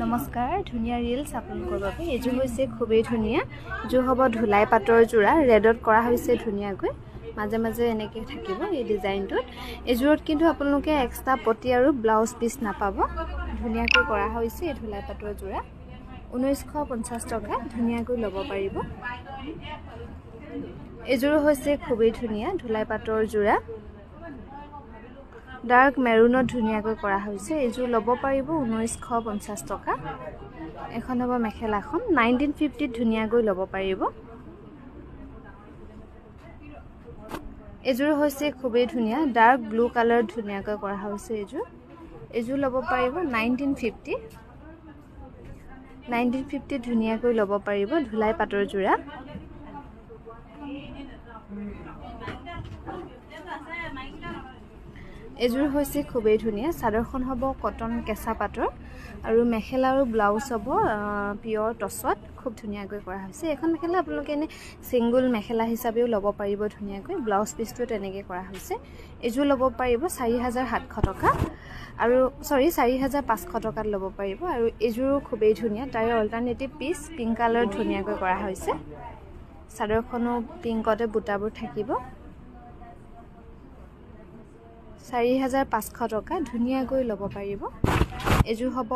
নমস্কাৰ ধুনীয়া ৰিলছ আপোনালোকৰ বাবে। এইযোৰ হৈছে খুবেই ধুনীয়া। যোৰ হ'ব ধুলাই পাটৰ যোৰা ৰেডত কৰা হৈছে ধুনীয়াকৈ। মাজে মাজে এনেকৈ থাকিব এই ডিজাইনটোত এইযোৰত কিন্তু আপোনালোকে এক্সট্ৰা পতি আৰু ব্লাউজ পিচ নাপাব। ধুনীয়াকৈ কৰা হৈছে এই ধুলাই পাটৰ যোৰা ঊনৈছশ পঞ্চাছ টকা। ধুনীয়াকৈ ল'ব পাৰিব। এইযোৰো হৈছে খুবেই ধুনীয়া ধুলাই পাটৰ যোৰা ডাৰ্ক মেৰুনত ধুনীয়াকৈ কৰা হৈছে। এইযোৰ ল'ব পাৰিব ঊনৈছশ পঞ্চাছ টকা। এখন হ'ব মেখেলাখন। নাইনটিন ফিফটিত ধুনীয়াকৈ ল'ব পাৰিব। এইযোৰ হৈছে খুবেই ধুনীয়া। ডাৰ্ক ব্লু কালাৰ ধুনীয়াকৈ কৰা হৈছে এইযোৰ এইযোৰ ল'ব পাৰিব নাইনটিন ফিফটি। নাইনটিন ফিফটিত ধুনীয়াকৈ ল'ব পাৰিব ধুলাই পাটৰ যোৰা। এইযোৰ হৈছে খুবেই ধুনীয়া। চাদৰখন হ'ব কটন কেঁচা পাটৰ আৰু মেখেলা আৰু ব্লাউজ হ'ব পিয়ৰ টচত। খুব ধুনীয়াকৈ কৰা হৈছে। এইখন মেখেলা আপোনালোকে এনেই ছিংগুল মেখেলা হিচাপেও ল'ব পাৰিব ধুনীয়াকৈ। ব্লাউজ পিচটো তেনেকৈ কৰা হৈছে। এইযোৰ ল'ব পাৰিব চাৰি হাজাৰ সাতশ টকা আৰু চৰি চাৰি হাজাৰ পাঁচশ টকাত ল'ব পাৰিব আৰু এইযোৰো খুবেই ধুনীয়া। তাৰে অল্টাৰনেটিভ পিচ পিংক কালাৰ ধুনীয়াকৈ কৰা হৈছে। চাদৰখনো পিংকতে বুটাবোৰ থাকিব। চাৰি হাজাৰ পাঁচশ টকা ধুনীয়াকৈ ল'ব পাৰিব। এইযোৰ হ'ব